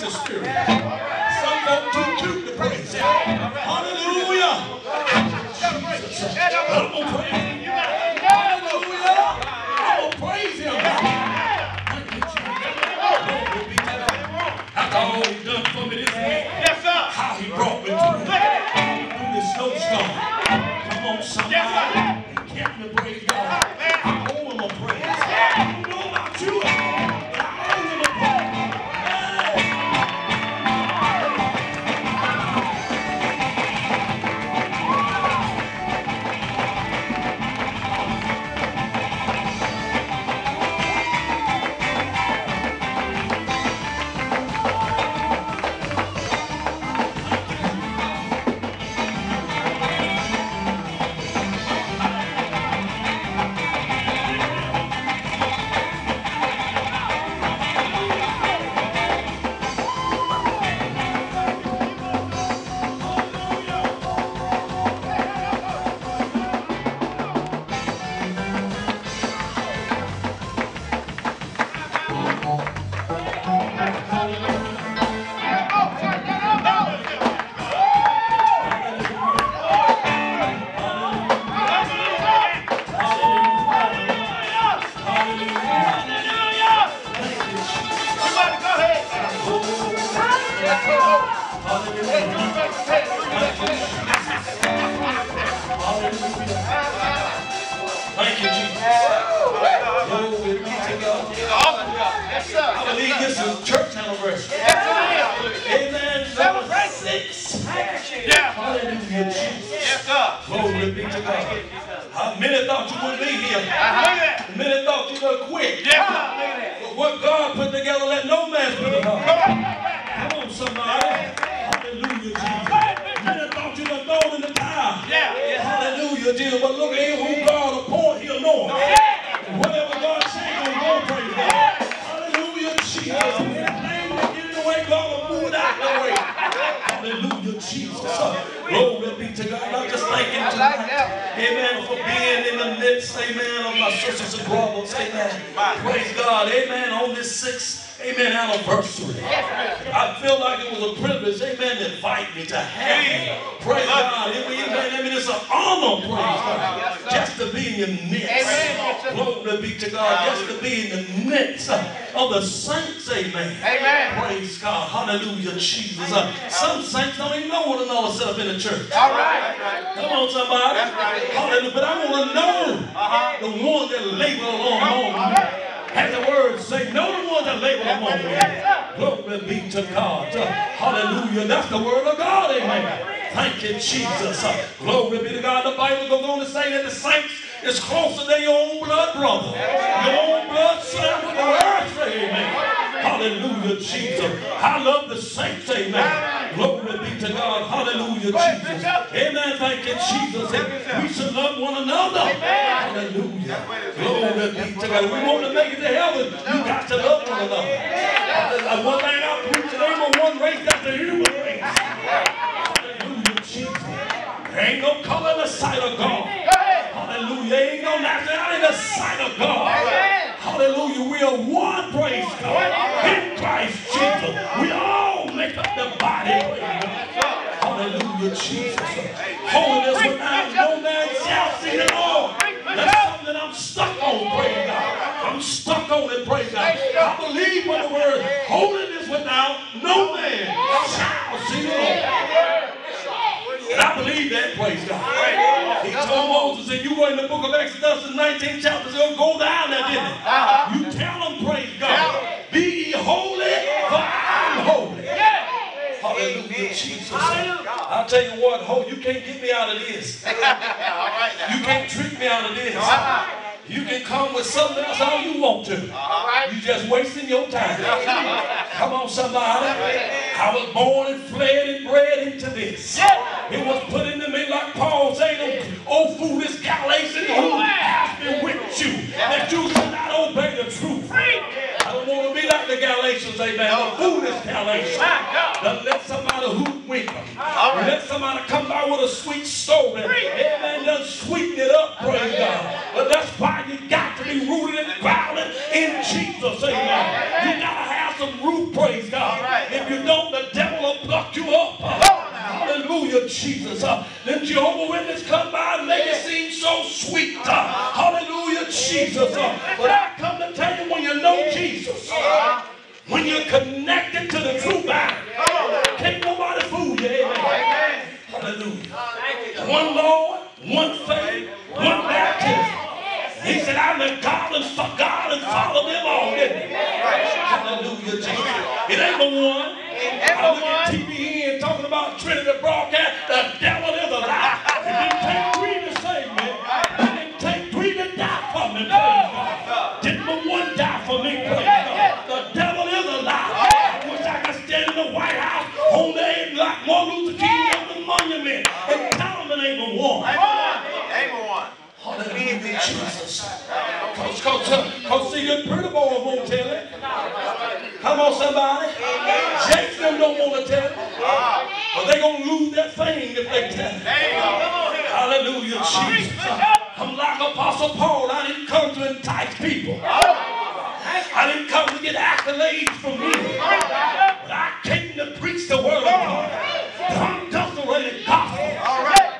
The spirit. Some folk too cute to praise him. Hallelujah. Jesus. I'm gonna praise him. Hallelujah. I'm gonna praise him. Thank you, Jesus. Glory be to God. After all he's done for me this week, Yes, sir. how he brought me through, through this snowstorm. Come on, somebody. Thank you, Jesus. I believe this is church anniversary. Amen. Number six. Yeah. Hallelujah, Jesus. Yes, Glory be to God. How many thought you would be here? Many thought you would quit. Yeah. But what God put together, let no man put apart. Come on, somebody. Hallelujah, Jesus. Many thought you'd have thrown in the towel. Jesus. But look at here who God appointed, he'll know. Whatever God say, gonna go. Hallelujah, Jesus. Anything that get in the way, God will move it out the way. Hallelujah, Jesus. Glory be to God. I'm just thanking tonight. Amen. For being in the midst, amen, of my sisters and brothers. Amen. Praise God. Amen. On this sixth, amen, anniversary. I feel like it was a privilege, amen, to invite me to have me. Praise God. Amen. I mean, it's an honor, praise God, just to be in your midst. Glory be to God, just to be in the midst of the saints, amen. Amen. Praise God. Hallelujah, Jesus. Uh, some saints don't even know what another set up in the church. All right. Come on, somebody. Hallelujah. But I want to know the one that labor along As the word say, know the one that labor among me. Glory be to God. Hallelujah. That's the word of God. Amen. Thank you, Jesus. Glory be to God. The Bible goes on to say that the saints is closer than your own blood brother. Your own blood son with the say amen. Hallelujah, Jesus. I love the saints, amen. Glory be to God. Hallelujah, Jesus. Amen. Thank you, Jesus. And we should love one another. Hallelujah. Glory be to God. We want to make it to heaven, you got to love one another. One thing I preach, there ain't no one race, that's the human race. Hallelujah, Jesus. There ain't no color in the sight of God. Hallelujah. Ain't no nationality in the sight of God. Hallelujah. We are one, praise God. In Christ Jesus. We all make up the body. Hallelujah, Jesus. Holiness without no man shall see the Lord. That's something I'm stuck on, praise God. I'm stuck on it, praise God. I believe what the word holiness without no man shall see the Lord. And I believe that, praise God. He told Moses, and you were in the book of Exodus, the 19th chapter, so go down there, didn't he? Uh-huh. You tell them, praise God, be ye holy, for I'm holy. Hallelujah, Jesus. I'll tell you what, ho, you can't get me out of this. You can't trick me out of this. You can come with something else all you want to. You just wasting your time. Come on, somebody. I was born and fled and bred into this. It was put into me like Paul saying, oh, oh, foolish Galatians, who has been with you that you should not obey the truth want to be like the Galatians, amen. The foolish Galatians. Let somebody hoot with them. Right. Let somebody come by with a sweet story. Amen. Done sweeten it up, praise God. But that's why you got to be rooted and grounded in Jesus, amen. You got to have some root, praise God. If you don't, the devil will pluck you up. Hallelujah, Jesus. Uh, then Jehovah Witness come by and make it seem so sweet. Uh, hallelujah, Jesus. Uh, but them it ain't one. Ain't but one. Hallelujah, Jesus. Cause, cause, cause see, the pretty boy won't tell it. Come on, somebody. Jason don't want to tell it. But they going to lose that fame if they tell it. Hallelujah, Jesus. I'm like Apostle Paul. I didn't come to entice people. I didn't come to get accolades from me. But I came to preach the word of God. The unadulterated gospel.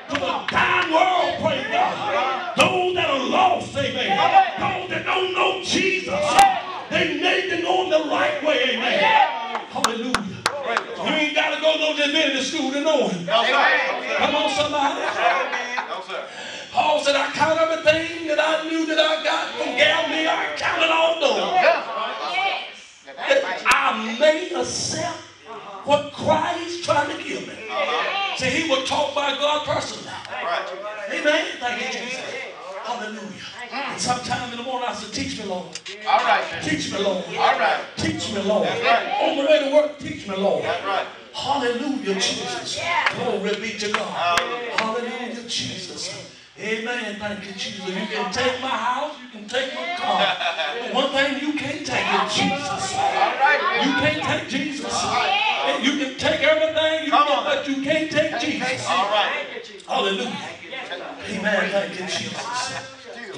To the dying world, praise God. Those that are lost, amen. Those that don't know Jesus. They made them him the right way, amen. Hallelujah. You ain't got to go to no divinity school to know him. Come on, somebody. No, sir. Paul said, I count everything that I knew that I got from Galilee. I count it all done. That I may accept what Christ trying to give me. Uh-huh. See, he was taught by God personally. Amen. Thank you, Jesus. Hallelujah. And sometime in the morning I said, teach me, Lord. All right. Teach me, Lord. All right. Teach me, Lord. That's right. On the way to work, teach me, Lord. That's right. Hallelujah, Jesus. Glory be to God. Hallelujah, Jesus. Amen. Thank you, Jesus. You can take my house, you can take my car. But one thing you can't take is Jesus. All right. You can't take Jesus. And you can take everything you Come get, on. but you can't take Jesus. All right. Hallelujah. Amen. Thank you, Jesus.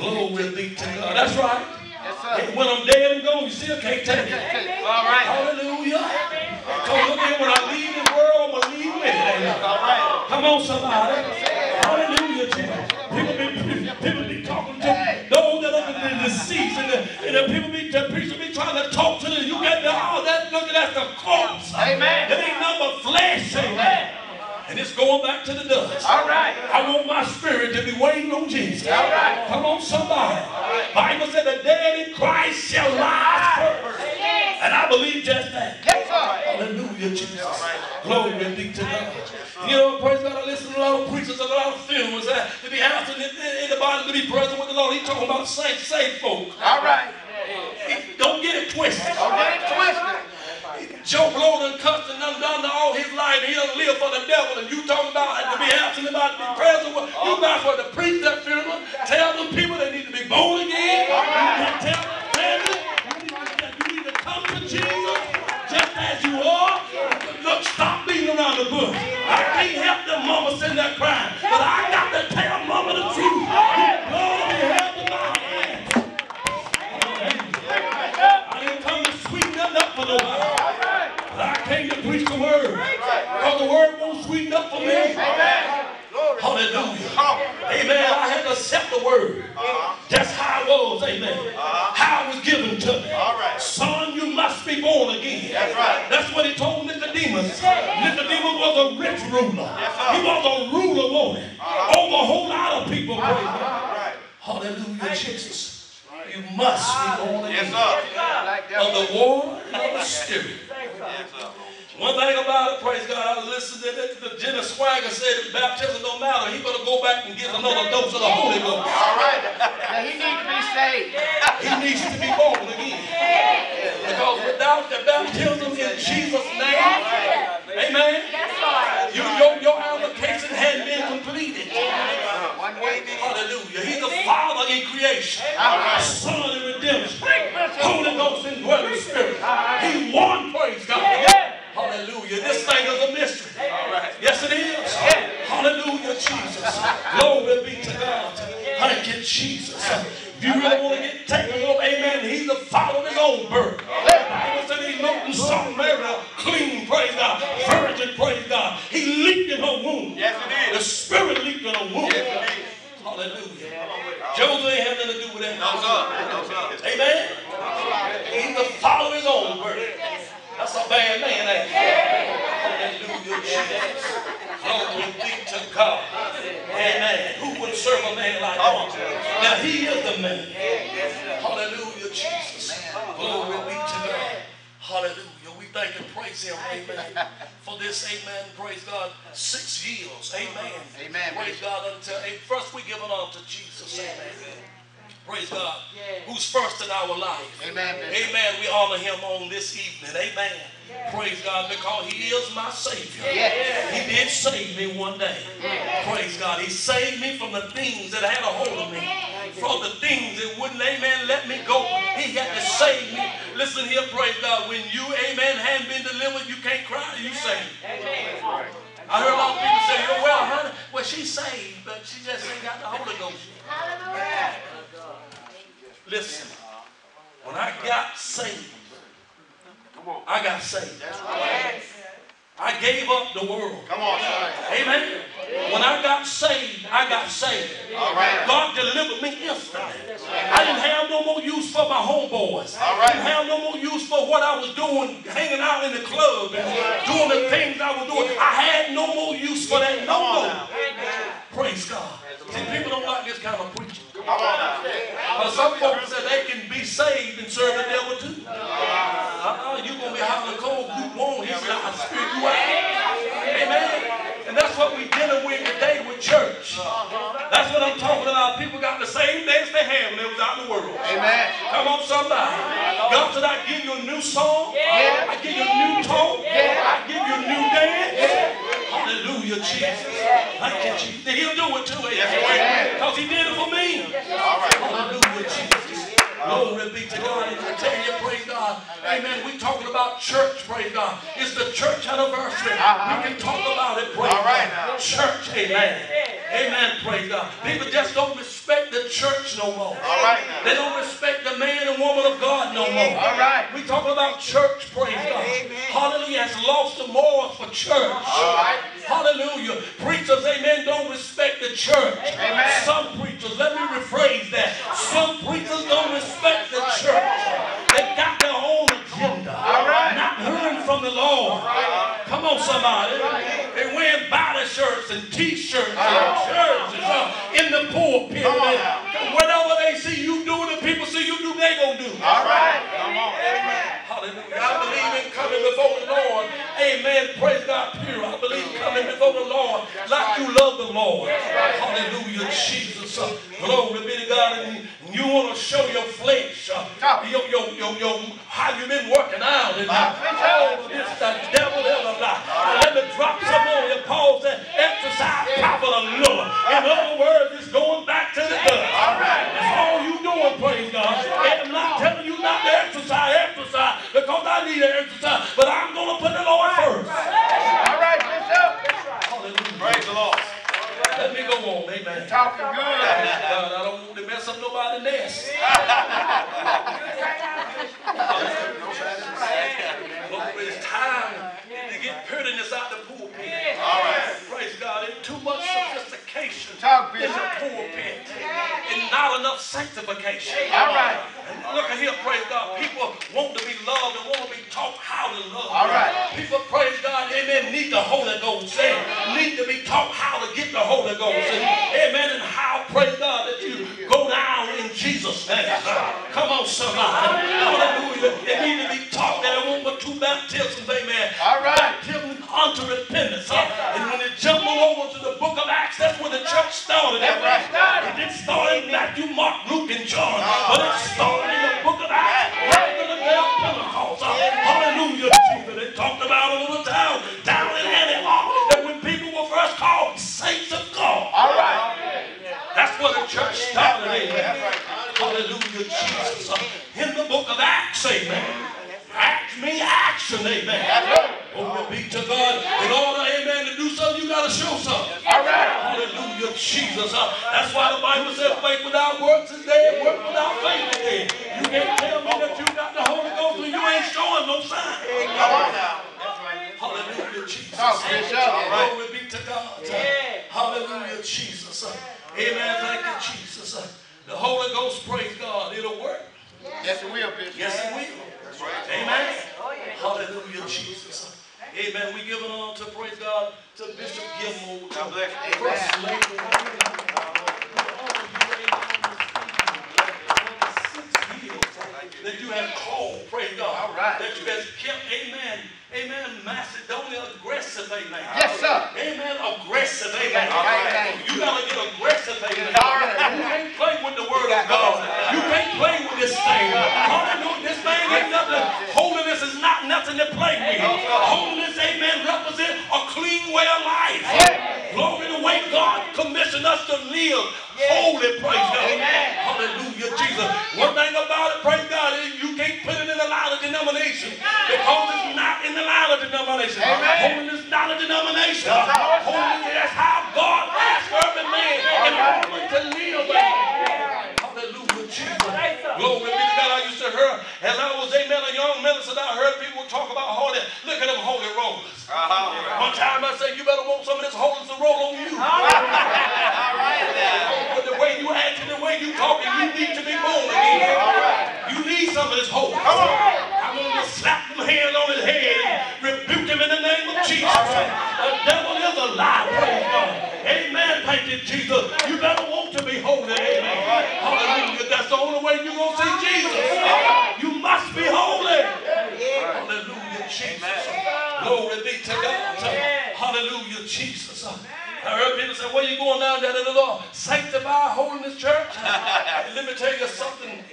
Glory be to God. That's right. Yes, sir. When I'm dead and gone, you still can't take it. All right. Hallelujah. Because look at when I leave this world, I'm going to leave with it. Amen. All right. Come on, somebody. Hallelujah, Jesus. People be, people be talking to those that are in the deceased, and the, and the people be, the preacher be trying to talk to them. You got the, all that looking at the corpse. Amen. It ain't nothing but flesh, amen. And it's going back to the dust. All right. I want my spirit to be waiting on Jesus. All right. Come on, somebody. Bible said the dead in Christ shall rise first. And I believe just that. Yes, sir. Hallelujah, Jesus. Glory be to God. You know, praise God, I listen to a lot of preachers, a lot of films that uh, to be asking anybody to be present with the Lord. He's talking about saints, saved folk. All right. Don't get it twisted. Don't get it twisted. Joe Blow done cussed and done done all his life. He done lived for the devil. And you talking about to be absent about to be present. with- You not supposed to preach that funeral. Tell them people they need to be born again. Tell them family, you need, to, you need to come to Jesus just as you are. Look, stop beating around the bush. I can't help them mama sitting there crying. But I got to tell mama the truth. Lord, be held in my hand. I didn't come to sweeten nothing up for nobody. But I came to preach the word. Because the word won't sweeten up for me. Amen. Glory. Hallelujah. Come. Amen. I had to accept the word. That's how it was. Amen. How it was given to me. All right. Son, you must be born again. That's right. That's what he told Nicodemus. Nicodemus was a rich ruler. sir. He was a ruler woman over a whole lot of people. Praise God. All right. Hallelujah, Jesus. You must be born Yes, again. sir. Like that. Of the water and of the spirit. Yes, sir. One thing about it, praise God, I listened to it. The Jimmy Swaggart said that baptism don't matter. He better go back and get another dose of the Holy Ghost. All right. Now he needs to be saved. He needs to be born again. Because without the baptism in Jesus' name, amen, you, your, your application hadn't been completed. One way. Hallelujah. He's the Father in creation, Son in redemption, Holy Ghost in dwelling spirit. He won, praise God. Hallelujah. This thing is a mystery. Yes, it is. Hallelujah, Jesus. Glory be to God. Thank you, Jesus. If you really want to get taken up, amen, he's the father of his own birth. The Bible said he looked and saw Mary clean, praise God, virgin, praise God. He leaped in her womb. Yes, it is. The spirit leaped in her womb. Yes. Hallelujah. Joseph ain't had nothing to do with that. No, sir. No, sir. Amen. He's the father of his own birth. That's a bad man, ain't he? Hallelujah, Jesus. Glory be to God. Amen. Who would serve a man like that? Now he is the man. Hallelujah, Jesus. Glory be to God. Hallelujah. We thank and praise him. Amen. For this, amen. Praise God. Six years. Amen. Amen. Praise God. Until, first we give it on to Jesus. Amen. Praise God. Who's first in our life. Amen. Bishop. Amen. We honor him on this evening. Amen. Praise God because he is my Savior. Yes. He did save me one day. Praise God. He saved me from the things that had a hold of me. From the things that wouldn't, amen, let me go. He had to save me. Listen here, praise God. When you, amen, hadn't been delivered, you can't cry, you saved. I heard a lot of people say, oh, well, honey, well, she's saved, but she just ain't got the Holy Ghost. Listen, when I got saved, I got saved. I gave up the world. Come on, sir. Amen. When I got saved, I got saved. All right. God delivered me instantly. I didn't have no more use for my homeboys. All right. I didn't have no more use for what I was doing, hanging out in the club and doing the things I was doing. I had no more use for that no more. Praise God. See, people don't like this kind of preaching. Come on now. But some folks say they can be saved and serve the devil too. Uh-uh, you're going to be hot and cold, lukewarm. He's not a spirit you out. Amen. And that's what we're dealing with today with church. That's what I'm talking about. People got the same dance they had when they was out in the world. Amen. Come on, somebody. God said, I give you a new song. Yeah. I give you a new tone. Yeah. I give you a new dance. Hallelujah, Jesus. Thank you, Jesus. He'll do it too. Because He did it for me. Hallelujah, Jesus. Glory be to God. And I tell you, praise God. Amen. We talking about church, praise God. It's the church anniversary. We can talk about it, praise All right God. now. Church, amen. Amen, praise God. People just don't respect the church no more. All right now. They don't respect the man and woman of God no more. All right. We talking about church, praise God. Hallelujah. Has lost the morals for church. All right. Hallelujah. Preachers, amen, don't respect the church. Amen. Some preachers, let me rephrase that. Some preachers don't respect the church. They got their own agenda. All right. Not hearing from the Lord. Come on, somebody. Wearing body shirts and t-shirts and churches uh, in the pulpit. And. Whatever they see you doing and people see you do, they gonna do. All right. Come on. Hallelujah. I believe in coming before the Lord. Amen. Praise God. Pure. I believe coming before the Lord like you love the Lord. Hallelujah. Jesus. Uh, glory be to God. And you want to show your flesh. Uh, your, your, your, your, how you been working out. And uh, oh, this the devil ever lie. Let me drop some on you. Paul said, exercise proper the Lord. In other words, it's going back to the dust. That's all you doing, praise God. And I'm not telling you not to exercise, exercise, because I need to exercise. But I'm going to put the Lord first. All right, Bishop. Hallelujah. Praise the Lord. Let me go on, amen. Talking good. God, I don't want to mess up nobody's nest. But it's time to get prettiness out the pulpit. All right. Praise God. There's too much sophistication Talk, in the Bishop. pulpit and not enough sanctification. All right. Look at here, praise God. People Amen. Thank you, Jesus. The Holy Ghost, praise God. It'll work. Yes, it will, Bishop. Yes, it will. Amen. Oh, oh, Hallelujah, Jesus. Amen. We give it all to praise God to Bishop Gilmore. God bless you. That you have called, praise God. All right. That you have kept, amen amen, Macedonia aggressive, amen. Yes, sir. Amen, aggressive, amen. All right. You gotta get aggressive, amen. All right. You can't play with the word of God. You can't play with this thing. Hallelujah. This thing ain't nothing. Holiness is not nothing to play with. Holiness, amen, represent a clean way of life. Glory to way God commissioned us to live holy, praise God. Denomination. Holiness is not a denomination. Holiness is how God asked every man and woman to live. Hallelujah, Jesus. Glory be to God. I used to hear, as I was, amen, a young minister, I heard people talk about holy. Look at them holy rollers. Uh-huh. One time I said, you better want some of this holiness to roll on you. All right now. But the way you acting, the way you talking, you need to be born again. You need some of this hope. I want to slap them hands on his head and rebuke him in the name of Jesus. The devil is a lie, praise God. Amen, thank you, Jesus. You better want to be holy, amen. Hallelujah. That's the only way you're going to see Jesus. You must be holy. Hallelujah, Jesus. Glory be to God. Hallelujah, Jesus. I heard people say, where you going down there to the Lord? Sanctify holiness church. Let me tell you something.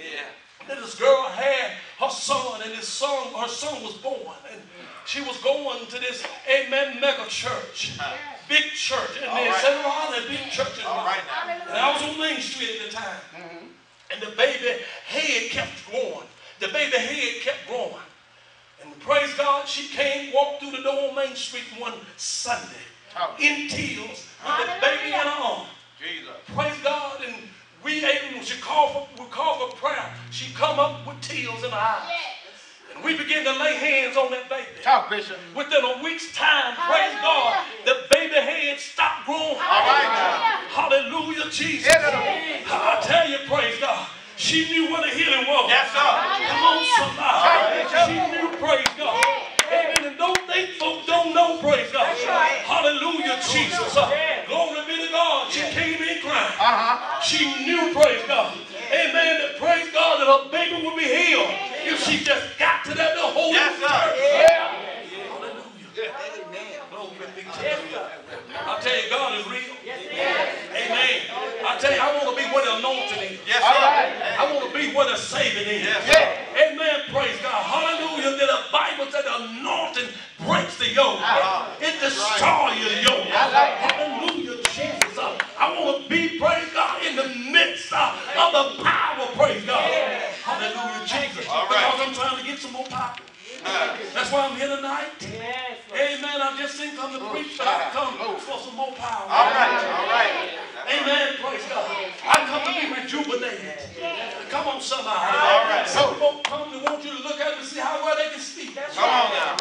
That this girl had her son, and his son, her son was born. And she was going to this amen mega church. Big church. And they right. said oh, around that big church in All right now. and I was on Main Street at the time. Mm-hmm. And the baby head kept growing. The baby head kept growing. And praise God, she came, walked through the door on Main Street one Sunday Oh. in tears with the baby in her arm. Jesus. Praise God. And we able, when she called for, we called for prayer, she come up with tears in her eyes. And we begin to lay hands on that baby. Talk, Bishop. Within a week's time, praise God, the baby head stopped growing. All right now. Hallelujah, Jesus. Yeah. I tell you, praise God. She knew what a healing was. Yes, sir. Come on, somebody. She knew, praise God. Amen. Don't think folks don't know, praise God. Hallelujah, Jesus. Uh, Glory be to God. She came in crying. Uh-huh. She knew, praise God. Amen. That praise God that her baby would be healed if she just got to that the holy Yes, sir. church. Hallelujah. Glory be to God. I tell you, God is real. Amen. I tell you, I want to be where the anointing is. Yes, All sir. right. I want to be where the saving is. Yes, sir. Amen. Praise God. Hallelujah. That the Bible said the anointing breaks the yoke. It destroys the yoke. Hallelujah, Jesus. I want to be, praise God, in the midst uh, of the power, praise God. Hallelujah, Jesus. All right. Because I'm trying to get some more power. That's why I'm here tonight. Amen. I just didn't come to preach, but I come for some more power. All right. All right. Amen. Praise God. I come to be rejuvenated. Come on, somebody. All right. Some folk come to want you to look at them and see how well they can speak. Come on now.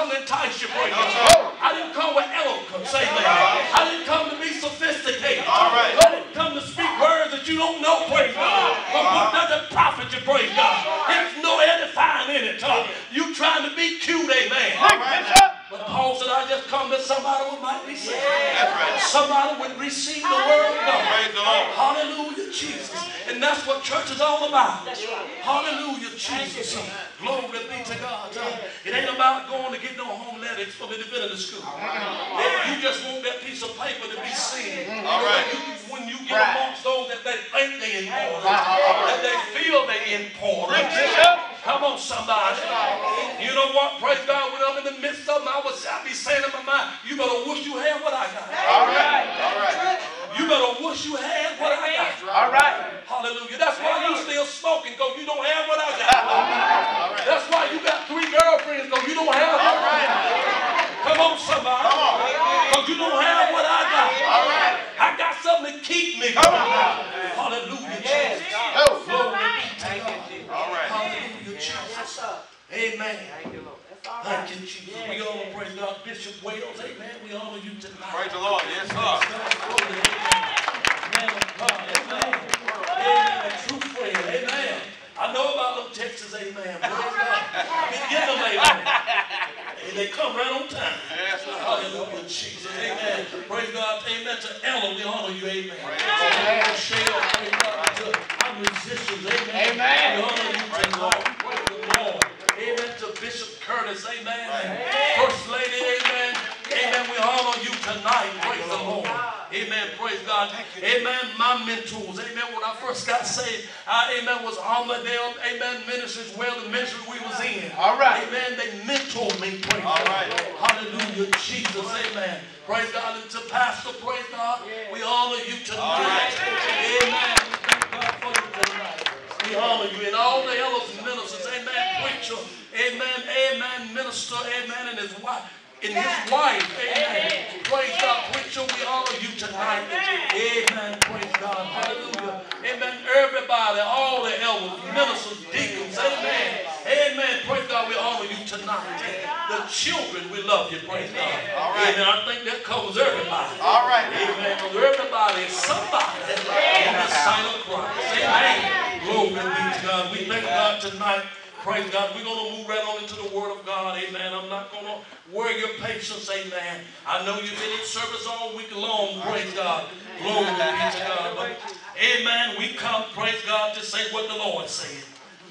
Come to entice you, praise No, God. I didn't come with eloquence, amen. I didn't come to be sophisticated. All right. I didn't come to speak words that you don't know, praise God. But what does it profit you, praise God? There's no edifying in it. You trying to be cute, amen. All right Paul said, I just come that somebody who might be saved. That's right. Somebody would receive the word of God. Praise the Lord. Hallelujah, Jesus. And that's what church is all about. That's right. Hallelujah, Jesus. Glory be to God. It ain't about going to get no home letter for the divinity school. You just want that piece of paper to be seen. All right. You- When you get amongst those that they think they important, that they feel they important. Come on, somebody. You know what? Praise God. When I'm in the midst of them, I was I be saying in my mind, you better wish you had what I got. All right. All right. You better wish you had what I got. All right. Hallelujah. That's why you still smoking, because you don't have what I got. All right. That's why you got three girlfriends, because you don't have All what right. Come on, somebody. Come on. Because you don't have what I got. All right. I got something to keep me. Come on. Hallelujah, Jesus. Oh. Glory be to God. All right. Hallelujah, Jesus. Amen. Thank you, Jesus. We honor, praise God, Bishop Wales. Amen. We honor you tonight. Praise the Lord. Yes, sir. Man of God, amen. Amen. A true friend, amen. I know about them Texas, amen. Praise God. Get them, amen. And they come right on time. Yes, sir. Hallelujah, Jesus. Amen. Praise God. Amen. To Ella, we honor you. Amen. Amen. Share, praise God. To our musicians. Amen. Amen. We honor you tonight. Praise the Lord. Amen. To Bishop Curtis. Amen. And First Lady. Amen. Amen. We honor you tonight. Praise the Lord. Amen. Praise God. Amen. My mentors. Amen. When I first got saved, I, amen, was Armadale. Amen. Ministries where the ministry we was in. All right. Amen. They mentored me. Praise All God. Hallelujah, Jesus, amen. Praise God. And to Pastor, praise God, we honor you tonight. Amen. Thank God for you tonight. We honor you. And all the elders and ministers, amen. Preacher, amen, amen. Minister, amen. And his wife. And his wife, amen. Praise God, preacher, we honor you tonight. Amen. Praise God. Hallelujah. Amen. Everybody, all the elders, ministers, deacons, amen. Amen. Praise God, we honor you tonight. The children, we love you. Praise God. All right. Amen. I think that covers everybody. All right. Amen. Because everybody is somebody in the sight of Christ. Amen. Glory be to God. We thank God tonight. Praise God. We're going to move right on into the Word of God. Amen. I'm not going to wear your patience. Amen. I know you've been in service all week long. Praise God. Glory be to God. But, amen. We come, praise God, to say what the Lord said.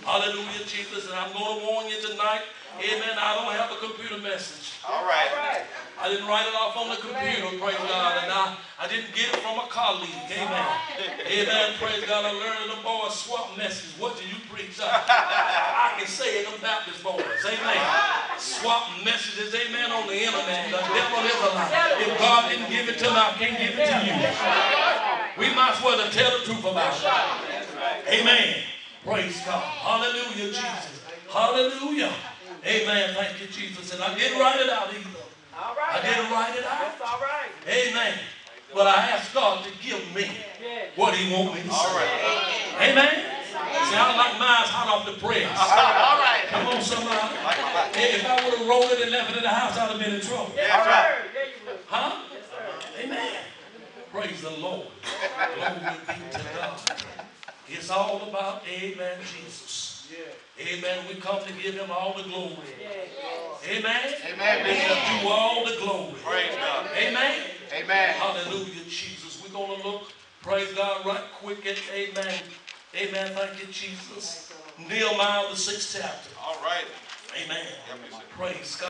Hallelujah, Jesus. And I'm going to warn you tonight. Amen. I don't have a computer message. All right. I didn't write it off on the computer, praise God, and I, I didn't get it from a colleague, amen. Amen, praise God. I learned the boys swap messages. What do you preach? I, I can say it, them Baptist boys, amen. Swap messages, amen, on the internet. The devil is a lie. If God didn't give it to me, I can't give it to you. We might as well tell the truth about it. Amen. Praise God. Hallelujah, Jesus. Hallelujah. Amen. Thank you, Jesus. And I didn't write it out either. All I didn't write it out. That's all right. Amen. But I asked God to give me what He want me to say. right. Amen. See, I like mine's hot off the press. All right. Come on, somebody. Hey, if I would have rolled it and left it in the house, I'd have been in trouble. Yes, All right. sir. Yeah, you will. Huh? Amen. Praise the Lord. Glory be to God. It's all about Amen, Jesus. Amen. We come to give Him all the glory. Amen. Amen. We shall do all the glory. Praise God. Amen. Amen. Hallelujah, Jesus. We're going to look, praise God, right quick at Amen. Amen. Thank you, Jesus. Nehemiah, the sixth chapter. All right. Amen. Help me, sir. Praise God.